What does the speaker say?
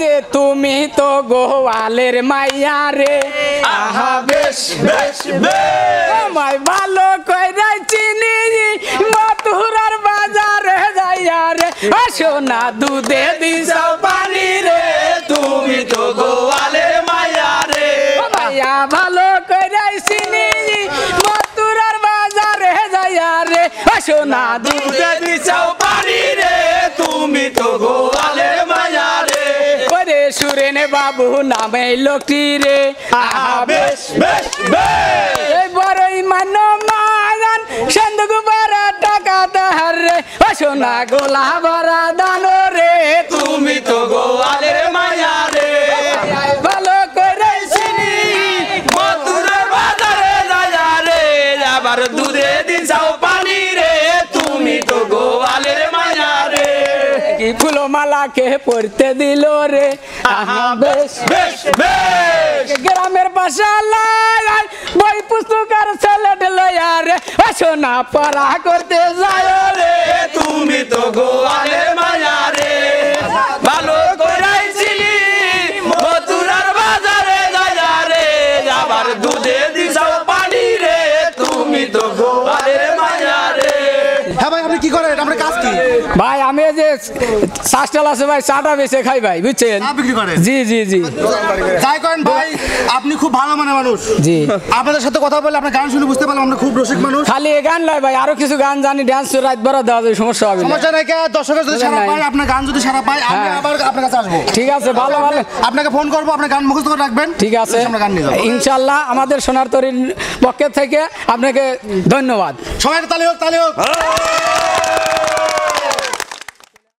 যে তুমি তো গোয়ালের মাইয়া রে। আহা বেশ বেশ বেশ। আমায় ভালো কইরা চিনি। মথুরার বাজারে যাইয়া রে। সোনা দুধে দিস পানি রে। তুমি তো গোয়ালের মায়া রে। মাইয়া ভালো কইরা চিনি। মথুরার বাজারে যাইয়া রে। সোনা দুধে দুধে পানি রে। তুমি তো করে সুরেনে বাবু নামে লোকটি রে। বেশ বেশ বেশ। বড়ই মান মাগান সন্দুক বড় টাকা তাহার রে। ও সোনা গোলা বড় দান রে। তুমি তো গোয়ালের মায়া রে। ভালো করে চিনি বাজারে রাজা রে। আবার দুধে দিছাও পানি মালাকে পড়তে দিল রে। বেশ বেশ বেশ। গ্রামের পাশা বই পুস্তকার ছেলেট লয়া রে। সোনা পড়া করতে যায় হ্যাঁ ভাই আপনি কি করেন? আপনার কাজ কি? ভাই আমি যে যে শ্বাসটাল আছে ভাই চাটা বেছে খাই ভাই বুঝছেন? বিক্রি করেন? জি জি জি। যাই করেন ভাই। খুব ভালো মানে মানুষ। জি। আপনাদের সাথে কথা বলে আপনার গান শুনে বুঝতে পারলাম আমরা খুব রসিক মানুষ। খালি এ গান লয় ভাই আরও কিছু গান জানি ডান্স রাত বড় দেওয়া যায় সমস্যা হবে সমস্যা নাই কে? দর্শকের যদি সারা পায় পাই আপনার গান যদি সারা পায় আমি হ্যাঁ। আবার আপনার কাছে আসব। ঠিক আছে ভালো ভালো। আপনাকে ফোন করব আপনার গান মুখস্থ করে রাখবেন। ঠিক আছে। আমরা গান নিয়ে যাব। ইনশাল্লাহ আমাদের সোনার তরির পক্ষে থেকে আপনাকে ধন্যবাদ। সবাই তালি হোক তালি হোক।